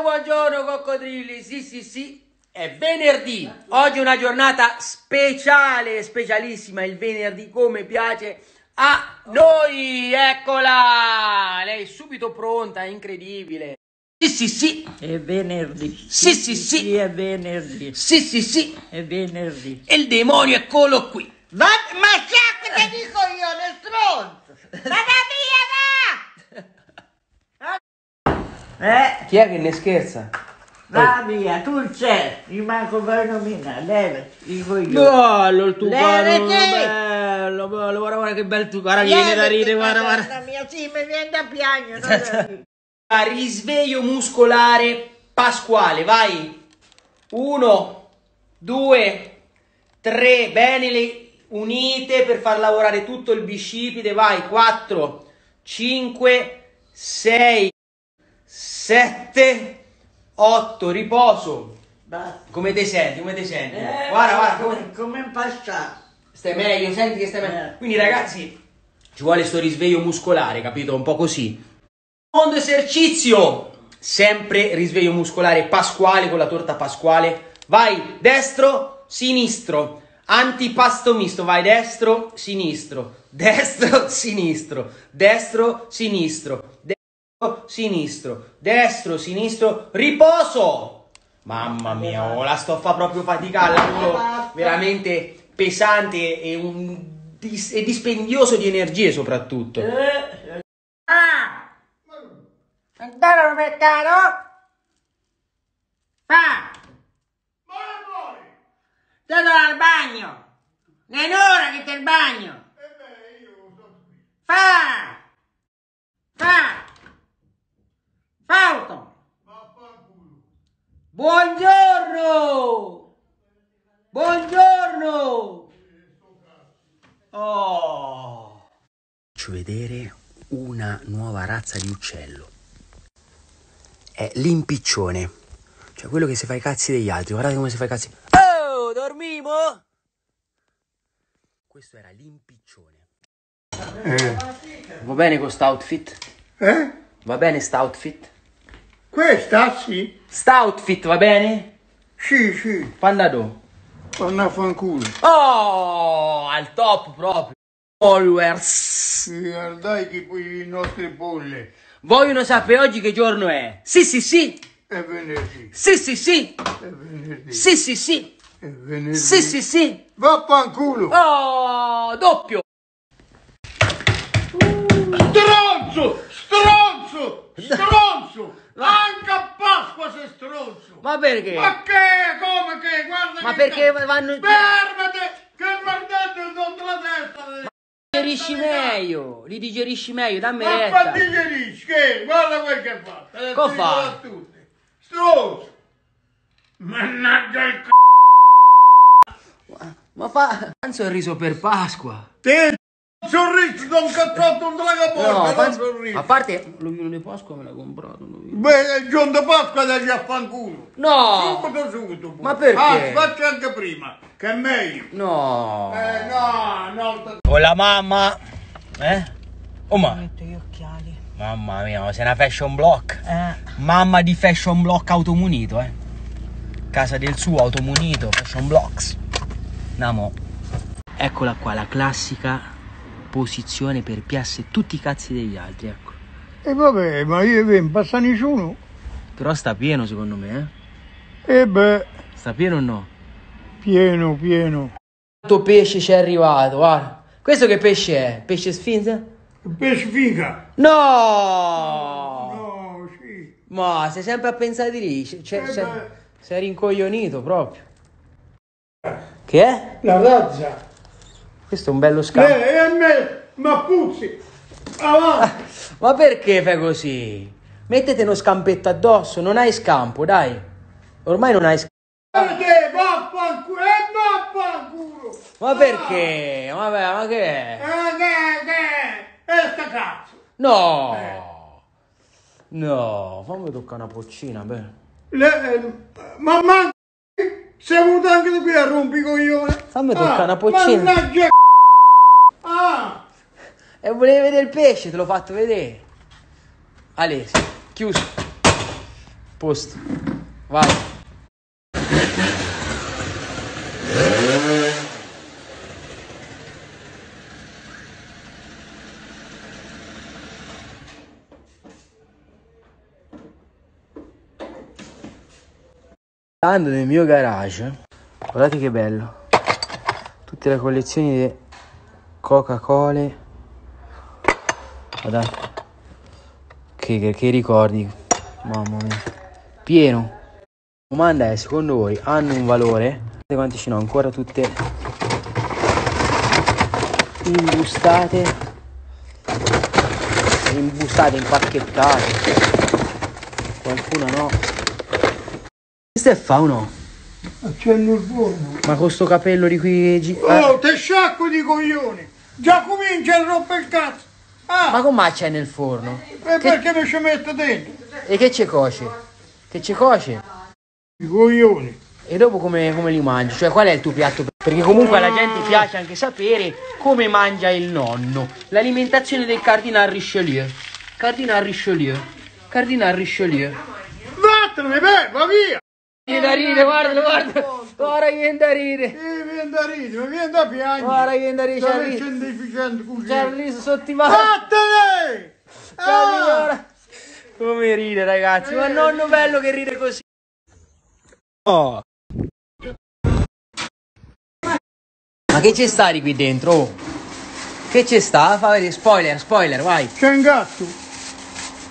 Buongiorno, coccodrilli. Sì, sì, sì. È venerdì. Oggi è una giornata speciale, specialissima. Il venerdì come piace a noi. Eccola. Lei è subito pronta, incredibile. Sì, sì, sì. È venerdì. Sì, sì, sì. Sì, è venerdì. Sì, sì, sì. È venerdì. E il demonio eccolo qui. Ma, ma che ti dico io, nel stronzo! Ma va via, va! Eh, Chi è che ne scherza? va via, tu c'è, rimango per nominare, levati, dico io. Bello il tucano, Levati! bello, bello, guarda, guarda che bel tucano, guarda, viene da ridere, guarda, guarda. Madonna mia, sì, mi viene da piangere. A risveglio muscolare pasquale, vai. Uno, due, tre, bene le unite per far lavorare tutto il bicipite, vai. Quattro, cinque, sei, sette, otto, riposo. Basta. Come ti senti? Come ti senti? Eh, guarda, guarda, come... come impasciato. Stai meglio, senti che stai meglio. Eh. Quindi ragazzi, ci vuole sto risveglio muscolare, capito? Un po' così. Secondo esercizio, sempre risveglio muscolare pasquale con la torta pasquale. Vai, destro, sinistro. Antipasto misto, vai destro, sinistro. Destro, sinistro. Destro, sinistro. Destro, sinistro. Destro, sinistro. Riposo. Mamma mia, oh, la sto a fa proprio faticare, lavoro veramente pesante e, un dis- e dispendioso di energie soprattutto. Eh, Ah! Andare al mercato? Fa! Devo al bagno! Non è un'ora che c'è il bagno! Fa! Fa! Buongiorno! Buongiorno! Oh! Faccio vedere una nuova razza di uccello. È l'impiccione. Cioè quello che si fa i cazzi degli altri. Guardate come si fa i cazzi. Oh, dormimo? Questo era l'impiccione. Va bene con st'outfit? Eh? Va bene st'outfit? Questa sì? St'outfit va bene? Sì, sì. Pandado. Torna a fanculo. Oh, al top proprio. Followers. Guardai che poi i nostri bolle. Vogliono sapere oggi che giorno è? Sì, sì, sì. È venerdì. Sì, sì, sì. È venerdì. Sì, sì, sì. È venerdì. Sì, sì, sì. Va a fanculo. Oh, doppio. Stronzo! Stronzo! Stronzo! Anche a Pasqua sei stronzo! Ma perché? Ma che? Come che? Guarda Ma che perché ca- vanno... Fermati! Che mardete sotto la testa! digerisci meglio. Li digerisci meglio, dammi Ma retta. fa digerisci? Che? Guarda quel che fa! Te le Cosa fa? a tutti. Stronzo! Mannaggia il c***o! Ma fa... Panzo il riso per Pasqua. Te sorriso da un non la No, non sorriso. a parte l'ovino di Pasqua me l'ha comprato. Beh, il giorno di Pasqua dagli a fanculo. No! Subito, subito. pure. Ma perché? Ah, faccio anche prima, che è meglio. No! Eh, no, no. Con la mamma. Eh? Oh ma. Metto gli occhiali. Mamma mia, ma sei una fashion block. Eh, Mamma di fashion block automunito, eh. Casa del suo automunito, fashion blocks. Andiamo. Eccola qua, la classica posizione per piasse tutti i cazzi degli altri, ecco. E vabbè, ma io non passa nessuno. Però sta pieno secondo me, eh. E beh, Sta pieno o no? pieno, pieno. Quanto pesce ci è arrivato, guarda. Questo che pesce è? Pesce sfinza? Pesce figa. No! No, sì. Ma sei sempre a pensare di lì, c'è- Eh beh. sei rincoglionito proprio. Che è? La razza. Questo è un bello scambio. Eh, e a me, ma puzzi. Avanti. Ma perché fai così? Mettete uno scampetto addosso, non hai scampo, dai. Ormai non hai scampo. Perché vaffanculo, e vaffanculo. Ma perché? Vabbè, ma che è? Eh, che, che, e sta cazzo. No! Eh. No, fammi toccare una poccina, beh. Le, eh, ma manca, sei venuto anche qui a rompicoglione. Fammi toccare una poccina. Mannaggia Ah, E volevi vedere il pesce, te l'ho fatto vedere. Alessia, chiuso. Posto. Vai. Andando nel mio garage, guardate che bello. Tutte le collezioni Coca-Cola. Guardate. Che, che, che ricordi. Mamma mia. Pieno. La domanda è, secondo voi hanno un valore? Guardate quanti ce ne ho ancora tutte imbustate. Imbustate, impacchettate. Qualcuna no. Questo è fa o no? Accendo il forno. Ma con sto capello di qui... Oh, eh, te sciacco di coglioni! Già comincia a rompere il cazzo! Ah, Ma come c'è nel forno? e perché mi ci metto dentro? E che c'è coce? Che c'è coce? I coglioni! E dopo come, come li mangi? Cioè qual è il tuo piatto? Perché comunque alla gente piace anche sapere come mangia il nonno. L'alimentazione del Cardinal Richelieu. Cardinal Richelieu. Cardinal Richelieu. Vattene, beh, va via! Viene da ridere, guarda, guarda. Che viene da ridere. E vieni da ridere, mi vieni da piangere! Guarda che viene da ridere. C'è Stai scendificando così! C'è il riso sotto i mani. Vattene! Ah! Come ride ragazzi, ma nonno bello che ride così. Oh. Ma che c'è sta di qui dentro? Oh. Che c'è sta? Fa vedere, spoiler, spoiler, vai. C'è un gatto!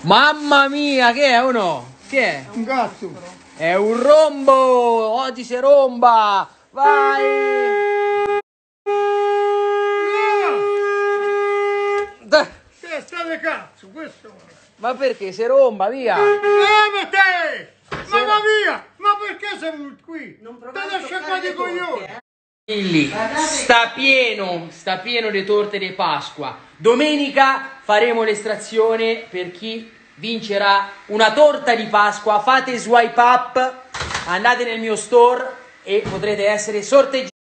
Mamma mia, che è uno? Che è? Un gatto! È un rombo! Oggi si romba! Vai! Dai. Che sta di cazzo, questo! Ma perché si romba, via? Levate! Ma va via! Ma perché sei venuto qui? Te lascia qua di coglioni! Lì, sta pieno, sta pieno di torte di Pasqua. Domenica faremo l'estrazione per chi vincerà una torta di Pasqua. Fate swipe up, andate nel mio store e potrete essere sorteggiati.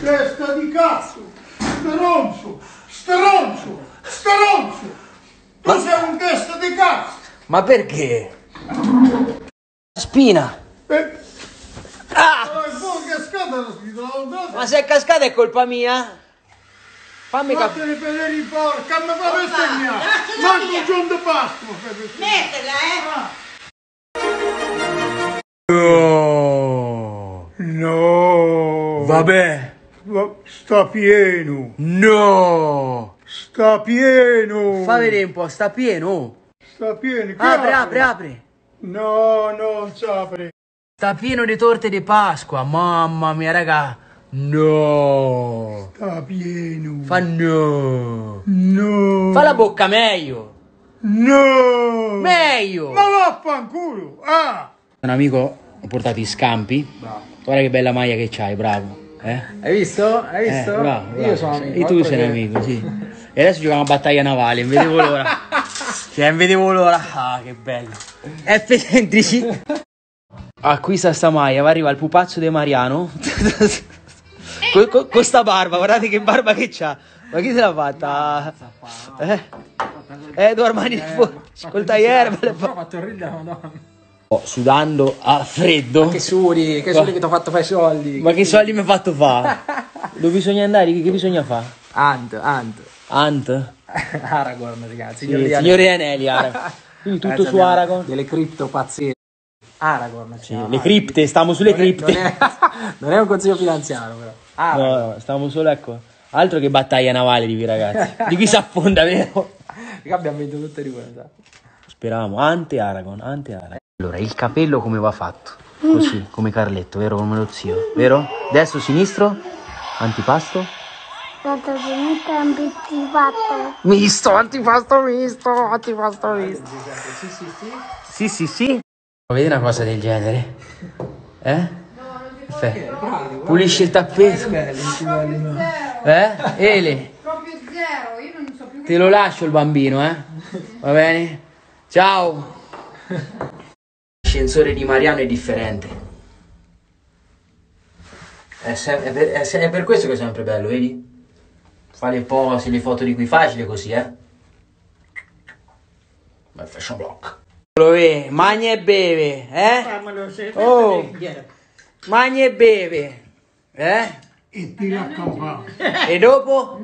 Testa di cazzo! Stronzo! Stronzo! Stronzo! Tu sei un testa di cazzo! Ma perché? Spina. Eh, Ah! ma po' cascata la spina, Ma se è cascata è colpa mia? Fammi capire. Vattene per i porca, ma fa bestemmiare! Manco un giorno di Pasqua per bestemmiare! Mettila, eh! No. No! Vabbè. Va- Sta pieno! No. Sta pieno! Fa vedere un po', sta pieno. Sta pieno! Che Apri, apri, apri. No, non si apre! Sta pieno di torte di Pasqua. Mamma mia, raga. No. Sta pieno! Fa no. No! Fa la bocca meglio. No! Meglio. Ma vaffanculo! Ah! Un amico ho portato i scampi. Guarda che bella maglia che c'hai, bravo. Eh? Hai visto? Hai Eh, visto? bravo, bravo. Io sono amico. E tu altro sei che- un amico, sì. E adesso giochiamo a battaglia navale, non vedevo l'ora. Cioè, non vedevo l'ora. Ah, che bello. F-centrici. Acquista sta maglia, va arriva il pupazzo di Mariano. con, con- con sta barba, guardate che barba che c'ha. Ma chi se l'ha fatta? Eh? Edward Mani di Fo- col tagliere. Ho fatto ridere, madonna. Oh, sudando a freddo. Che sudi, che sudi che ti ho fatto fare i soldi. Ma che soldi mi hai fatto fare? Dove bisogna andare? Che, che bisogna fare? Ant, Ant. Ant? Aragorn, ragazzi. Sì, signori Anelli, Aragorn. Quindi tutto su Aragorn. Delle cripto pazzesche. Aragorn. Sì, le cripte, stiamo sulle cripte. Non è, non è un consiglio finanziario, però. Aragorn. No, no, stiamo solo, ecco. Altro che battaglia navale di qui, ragazzi. Di qui si affonda, vero? Raga, abbiamo vinto tutte di quelle. Speriamo. Ante Aragon, Ante Aragon. Allora, il capello come va fatto? Così, come Carletto, vero? Come lo zio, vero? Destro, sinistro? Antipasto? Dato finito ambitivato. Misto, antipasto misto, antipasto misto. Sì, sì, sì. Vedi una cosa del genere? Eh? Perfetto. Pulisci il tappeto. Eh? Ele? Proprio zero, io non so più Te lo lascio il bambino, eh? Va bene? Ciao. L'ascensore di Mariano è differente. È, sem- è per, è se- è per questo che è sempre bello, vedi? Fa le pose, le foto di qui facile così, eh? per fashion block. Lo vedi, Magna e beve, eh? Fammelo se Oh. Magna e beve, eh? E tira a campare. E dopo?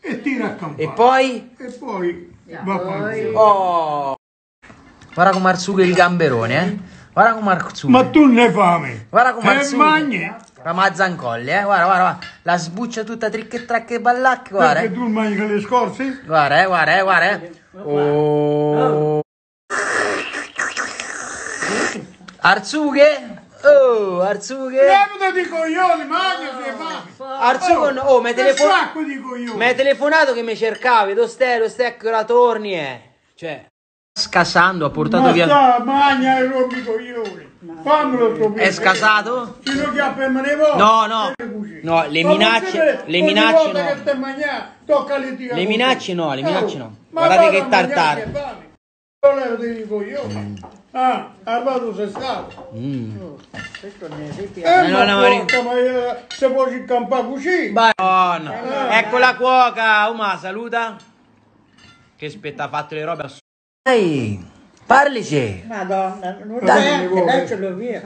E tira a campare. E poi? E poi va a fare. Oh! Guarda come Arzuga il gamberone, eh? Guarda come Arzuga. Ma tu ne fame. Guarda come E Arzuga. mangi. La Mazzancolli, eh? Guarda, guarda, guarda. La sbuccia tutta tricche tracche ballacche, guarda. Perché eh. tu mangi con le scorze? Guarda, eh, guarda, eh, guarda. eh. Oh. Arzughe? Oh, Arzughe? Levuta di coglioni, mangiati e fame. Arzughe, no- oh, mi hai telefon- sacco di coglioni. mi hai telefonato che mi cercavi, dove stai, dove stai che la torni, eh? Cioè, scasando, ha portato Ma via... sta, magna e rompi i coglioni. Fammelo il tuo È scasato? Se no chiappa e me ne voglio. No, no. No, le Ma minacce- le ogni minacce no. mangiando, tocca le minacce no, le minacce no. ma Guardate che tartare. Non levati di coglioni. Ah, arrivato sei stato. Questo ne Eh, no, ma no, porca, ma eh, se vuoi campare così. Madonna. Ecco la cuoca, Uma, saluta. Che aspetta, ha fatto le robe assurde. Ehi, parlici. Madonna, non Dai. neanche, lascialo via.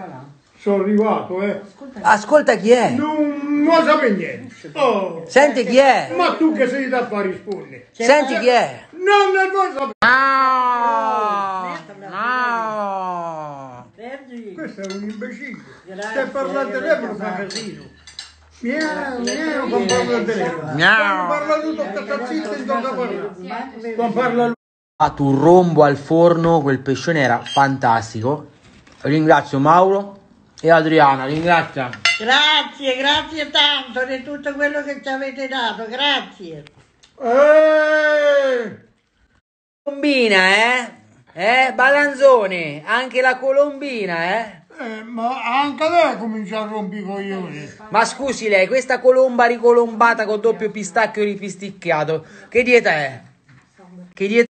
Sono arrivato, eh. Ascolta chi è. Non, non sape niente. Oh. Senti chi è. Ma tu che sei da fare rispondere? Senti chi è. Non ne vuoi sapere. No. No. Perdi. Questo è un imbecille. Grazie, Se parla al telefono fa casino. Miau, miau, parla al telefono. Miau. Quando parla tu tocca zitto e tocca parlare. Quando parla lui. Ha fatto un rombo al forno, quel pescione era fantastico. Ringrazio Mauro e Adriana, ringrazia. Grazie, grazie tanto di tutto quello che ci avete dato, grazie. Colombina, eh? Eh, Balanzone, anche la colombina, eh? Eh, ma anche lei comincia a rompere i coglioni. Ma scusi lei, questa colomba ricolombata con doppio pistacchio rifisticchiato, che dieta è? Che dieta?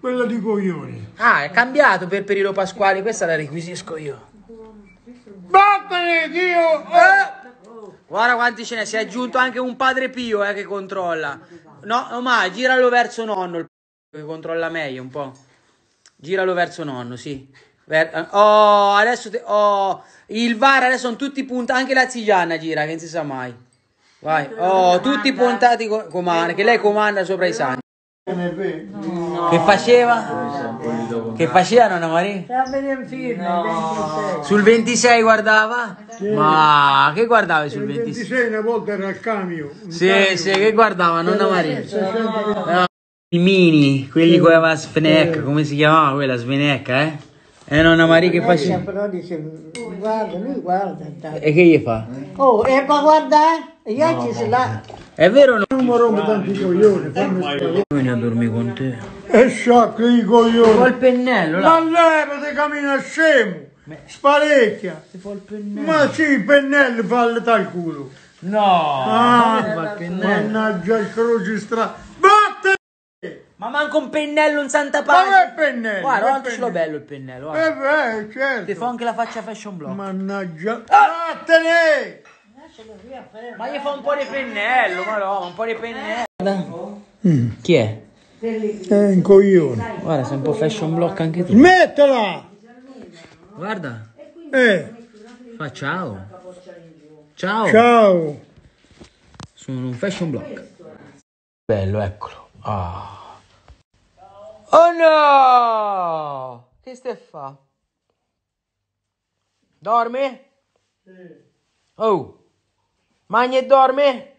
Quella di coglioni. Ah, è cambiato per periodo pasquale, questa la requisisco io. Vattene, Dio! Eh! Guarda quanti ce ne si è aggiunto anche un padre Pio eh, che controlla. No, ma giralo verso nonno, il che controlla meglio un po'. Giralo verso nonno, sì. Oh, adesso te- oh, il VAR adesso sono tutti puntati, anche la Zigianna gira, che non si sa mai. Vai. Oh, tutti puntati con comanda, che lei comanda sopra i santi. Che faceva? Che faceva Nonna Maria? 26. Sul 26 guardava? Ma che guardavi sul Il 26? 26 una volta era il cambio. un Sì, cambio. sì, che guardava Nonna Maria? 60 No, I mini, quelli con la svenecca, come si chiamava quella svenecca, eh? E Nonna Maria che Lei faceva? però dice, guarda, lui guarda. intanto. E che gli fa? Oh, e poi guarda, e gli occhi ce l'ha. È vero o no? Non mi rompo tanti coglioni, fammi spaventare. Vieni a dormire con te. E sciacco i coglioni. Col pennello, Ma là. levati, cammina scemo. Sparecchia. Ma sì, il pennello fa il tal culo. No! Ah, fa il pennello? mannaggia il croce stra... Vattene! Ma manca un pennello, un santa Ma che pace! pennello? Guarda, guarda ce l'ho bello il pennello, guarda. Eh beh, Ti certo. fa anche la faccia fashion block. Mannaggia. Vattene! Ma gli fa un po' di pennello, ma no, un po' di pennello. Chi è? È un coglione. Guarda, sei un po' fashion block anche tu. Smettila! Guarda, Eh, fa ciao. Ciao. ciao. Sono un fashion block. Bello, eccolo. Ah. Oh no! Che stai fa? Dorme? Oh. Magna e dorme?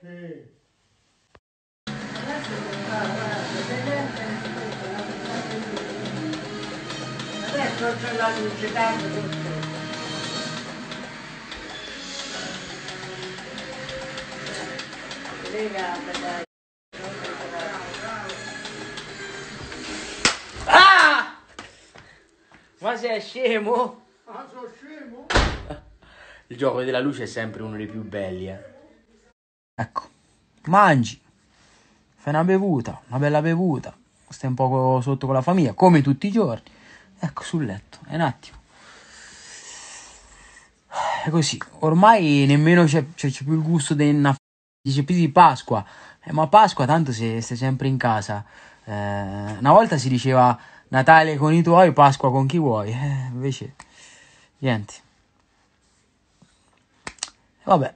Adesso c'è la luce, tanto. Legata, dai. Sei scemo? Ah, sono scemo? Il gioco della luce è sempre uno dei più belli, eh. Ecco, mangi, fai una bevuta, una bella bevuta, stai un poco sotto con la famiglia, come tutti i giorni. Ecco, sul letto, è un attimo. È così, ormai nemmeno c'è, c'è- c'è più il gusto di una dice più di Pasqua, Eh, ma Pasqua tanto se stai sempre in casa. Eh, una volta si diceva Natale con i tuoi, Pasqua con chi vuoi. Eh, invece, niente. Vabbè,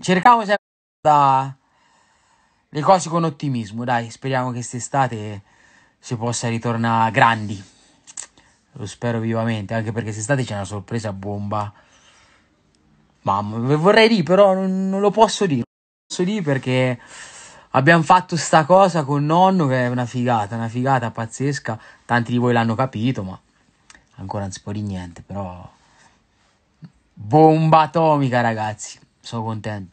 cerchiamo sempre da le cose con ottimismo, dai. Speriamo che quest'estate si possa ritornare grandi. Lo spero vivamente, anche perché quest'estate c'è una sorpresa bomba. Mamma, vorrei dire, però non, non lo posso dire. Non posso dire perché abbiamo fatto sta cosa con nonno che è una figata, una figata pazzesca. Tanti di voi l'hanno capito, ma ancora non si può dire niente, però bomba atomica, ragazzi. Sono contento.